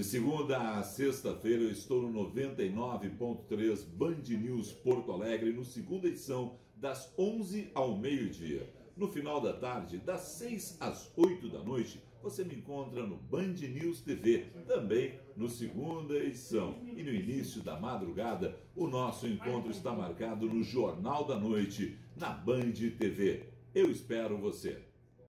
De segunda a sexta-feira eu estou no 99.3 Band News Porto Alegre, no segunda edição, das 11 ao meio-dia. No final da tarde, das 6 às 8 da noite, você me encontra no Band News TV, também no segunda edição. E no início da madrugada, o nosso encontro está marcado no Jornal da Noite, na Band TV. Eu espero você.